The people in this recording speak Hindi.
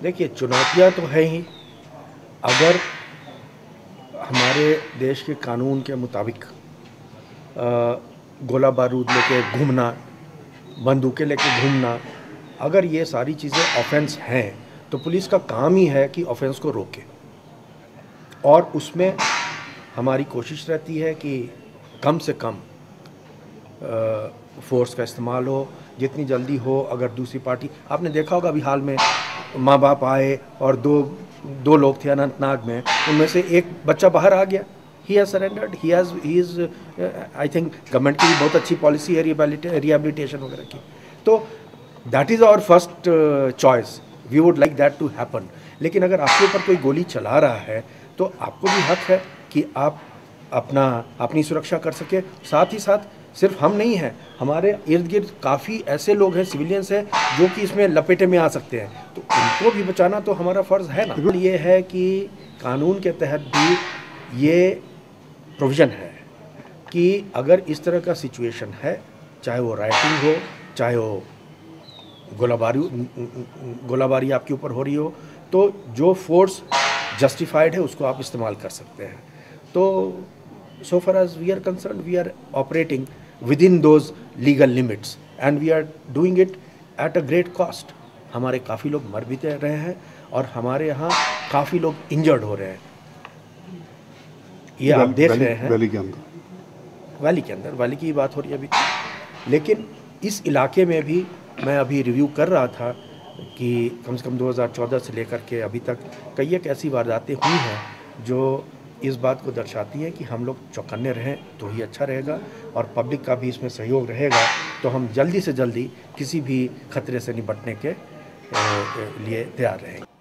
देखिए, चुनौतियाँ तो है ही। अगर हमारे देश के कानून के मुताबिक गोला बारूद लेके घूमना, बंदूकें लेके घूमना, अगर ये सारी चीज़ें ऑफेंस हैं तो पुलिस का काम ही है कि ऑफेंस को रोके। और उसमें हमारी कोशिश रहती है कि कम से कम फोर्स का इस्तेमाल हो, जितनी जल्दी हो, अगर दूसरी पार्टी, आपने देखा होगा अभी हाल में माँ बाप आए और दो दो लोग थे अनंतनाग में, उनमें से एक बच्चा बाहर आ गया। He has surrendered he has he is I think government की भी बहुत अच्छी पॉलिसी है रिहेबिलिटेशन वगैरह की। तो that is our first choice we would like that to happen लेकिन अगर आपके ऊपर कोई गोली चला रहा है तो आपको भी हक है कि आप अपना अपनी सुरक्षा कर सके। साथ ही साथ सिर्फ़ हम नहीं हैं हमारे इर्द गिर्द काफ़ी ऐसे लोग हैं सिविलियंस हैं जो कि इसमें लपेटे में आ सकते हैं। तो उनको भी बचाना तो हमारा फ़र्ज़ है ना। ये है कि कानून के तहत भी ये प्रोविज़न है कि अगर इस तरह का सिचुएशन है चाहे वो राइटिंग हो चाहे वो गोलाबारी गोलाबारी आपके ऊपर हो रही हो तो जो फोर्स जस्टिफाइड है उसको आप इस्तेमाल कर सकते हैं। तो so far as we are concerned we are operating within those legal limits and we are doing it at a great cost. हमारे काफ़ी लोग मर भी रहे हैं और हमारे यहाँ काफ़ी लोग इंजर्ड हो रहे हैं। ये आप देख रहे हैं। वैली के अंदर। वैली के अंदर वैली की बात हो रही है अभी। लेकिन इस इलाके में भी मैं अभी रिव्यू कर रहा था कि कम से कम 2014 से लेकर के अभी तक कई एक ऐसी वारदातें हुई हैं जो इस बात को दर्शाती है कि हम लोग चौकन्ने रहें तो ही अच्छा रहेगा और पब्लिक का भी इसमें सहयोग रहेगा तो हम जल्दी से जल्दी किसी भी खतरे से निपटने के लिए तैयार रहेंगे